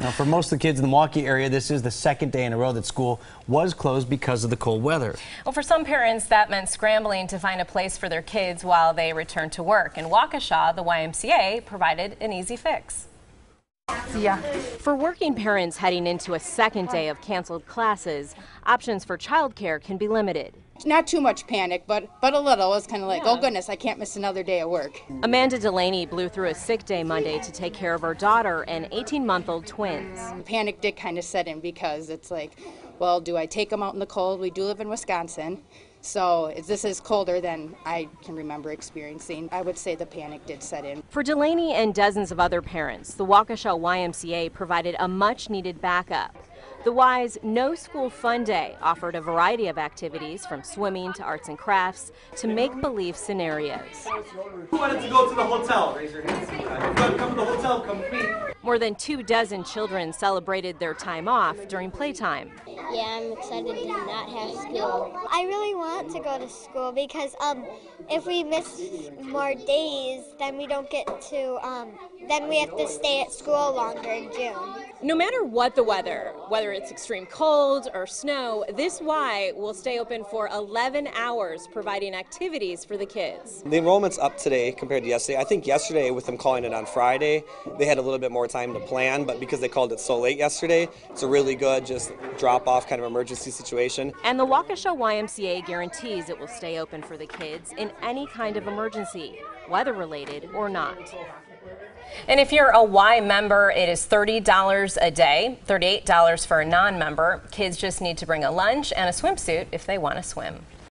Now, for most of the kids in the Milwaukee area, this is the second day in a row that school was closed because of the cold weather. Well, for some parents, that meant scrambling to find a place for their kids while they returned to work. In Waukesha, the YMCA provided an easy fix. Yeah. For working parents heading into a second day of canceled classes, options for childcare can be limited. Not too much panic, but but a little. It's kind of like, oh goodness, I can't miss another day of work. Amanda Delaney blew through a sick day Monday to take care of her daughter and 18-month-old twins. Panic did kind of set in because it's like, well, do I take them out in the cold? We do live in Wisconsin. So if this is colder than I can remember experiencing, I would say the panic did set in. For Delaney and dozens of other parents, the Waukesha YMCA provided a much needed backup. The Y's No School Fun Day offered a variety of activities from swimming to arts and crafts to make believe scenarios. Who wanted to go to the hotel? Raise your hands. Come to the hotel, come with me. More than two dozen children celebrated their time off during playtime. Yeah, I'm excited to not have school. I really want to go to school because um, if we miss more days, then we don't get to, um, then we have to stay at school longer in June. No matter what the weather, whether it's extreme cold or snow, this Y will stay open for 11 hours, providing activities for the kids. The enrollment's up today compared to yesterday. I think yesterday, with them calling it on Friday, they had a little bit more time to plan, but because they called it so late yesterday, it's a really good just drop off kind of emergency situation. And the Waukesha YMCA guarantees it will stay open for the kids in any kind of emergency, weather related or not. And if you're a Y member, it is $30 a day, $38 for a non member. Kids just need to bring a lunch and a swimsuit if they want to swim.